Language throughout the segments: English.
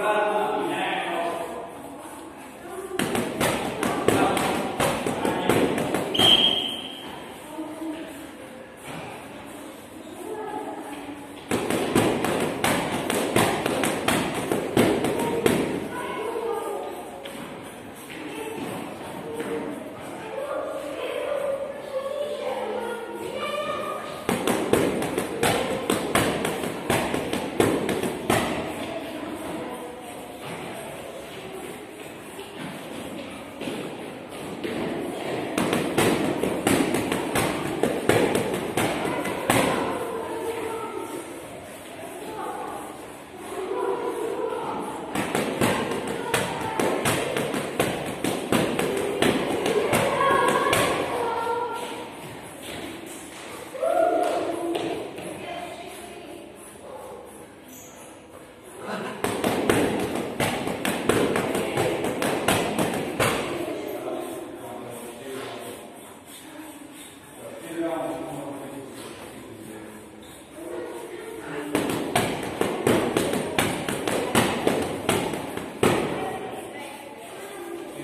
Brahma.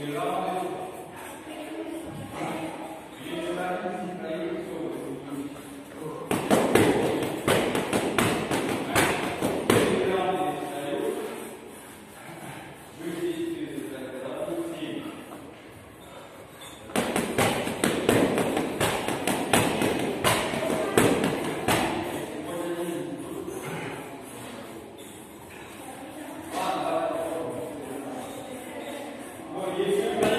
Hallelujah. Yesu